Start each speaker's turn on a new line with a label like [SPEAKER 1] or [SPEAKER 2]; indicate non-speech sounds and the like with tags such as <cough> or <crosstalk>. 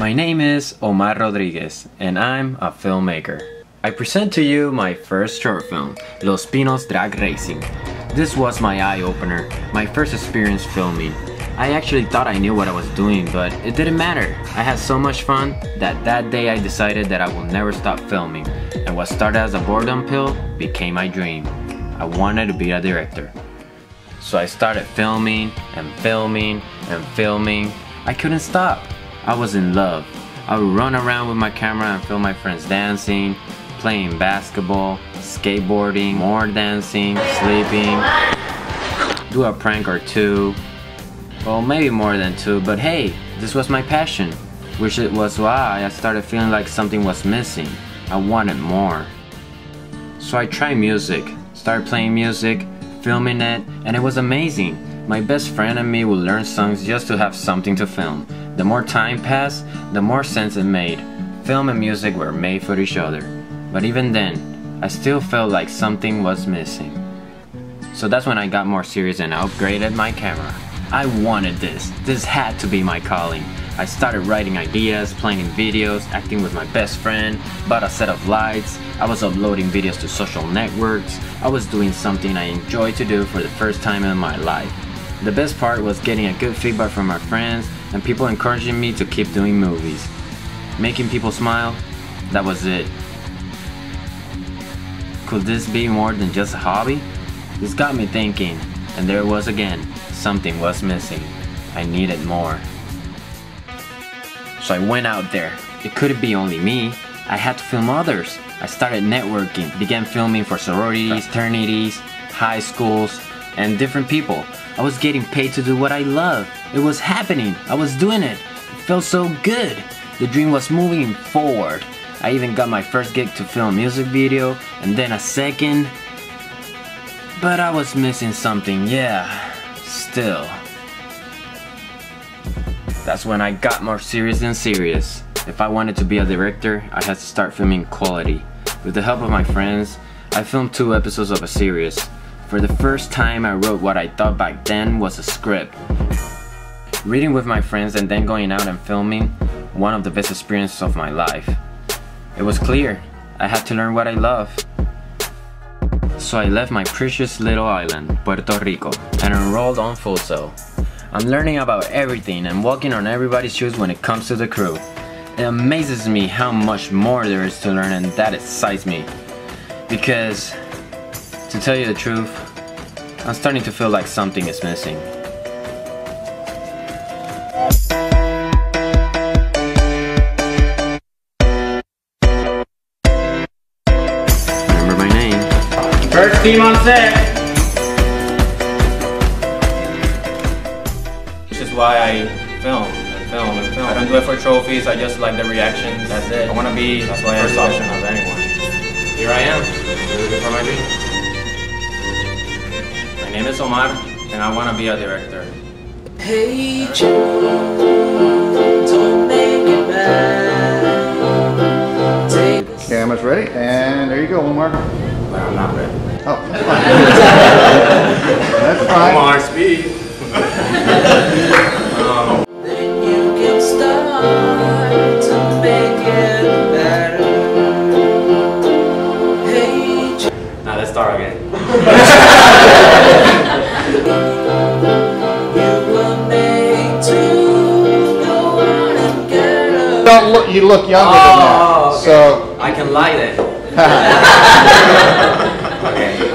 [SPEAKER 1] My name is Omar Rodriguez and I'm a filmmaker. I present to you my first short film, Los Pinos Drag Racing. This was my eye-opener, my first experience filming. I actually thought I knew what I was doing, but it didn't matter. I had so much fun that that day I decided that I will never stop filming, and what started as a boredom pill became my dream. I wanted to be a director. So I started filming and filming and filming. I couldn't stop. I was in love. I would run around with my camera and film my friends dancing, playing basketball, skateboarding, more dancing, sleeping, do a prank or two. Well, maybe more than two, but hey, this was my passion, which it was why I started feeling like something was missing. I wanted more. So I tried music, started playing music, filming it, and it was amazing. My best friend and me would learn songs just to have something to film. The more time passed, the more sense it made. Film and music were made for each other. But even then, I still felt like something was missing. So that's when I got more serious and upgraded my camera. I wanted this. This had to be my calling. I started writing ideas, planning videos, acting with my best friend, bought a set of lights, I was uploading videos to social networks, I was doing something I enjoyed to do for the first time in my life. The best part was getting a good feedback from my friends and people encouraging me to keep doing movies. Making people smile, that was it. Could this be more than just a hobby? This got me thinking, and there it was again. Something was missing. I needed more. So I went out there. It couldn't be only me. I had to film others. I started networking, began filming for sororities, <laughs> fraternities, high schools, and different people. I was getting paid to do what I love. It was happening. I was doing it. It felt so good. The dream was moving forward. I even got my first gig to film a music video, and then a second. But I was missing something, yeah, still. That's when I got more serious than serious. If I wanted to be a director, I had to start filming quality. With the help of my friends, I filmed two episodes of a series. For the first time, I wrote what I thought back then was a script. Reading with my friends and then going out and filming, one of the best experiences of my life. It was clear, I had to learn what I love. So I left my precious little island, Puerto Rico, and enrolled on Full Sail. I'm learning about everything and walking on everybody's shoes when it comes to the crew. It amazes me how much more there is to learn and that excites me. Because, to tell you the truth, I'm starting to feel like something is missing. Remember my name.
[SPEAKER 2] First team on set. Which is why I film and film and film. I don't do it for trophies. I just like the reactions. That's it. I want to be That's why first option of anyone. Here I am, looking for my dream. My name is Omar, and I want to be a director.
[SPEAKER 3] Hey Jude, don't make it bad. Take a
[SPEAKER 4] Camera's ready, and there you go, Omar.
[SPEAKER 2] But I'm not ready.
[SPEAKER 4] Oh, <laughs> that's fine.
[SPEAKER 2] Omar, speed. <laughs>
[SPEAKER 3] you
[SPEAKER 4] look younger oh, than that.
[SPEAKER 2] Oh, oh, okay.
[SPEAKER 4] So
[SPEAKER 2] I can lie then. <laughs> <laughs> <laughs> okay.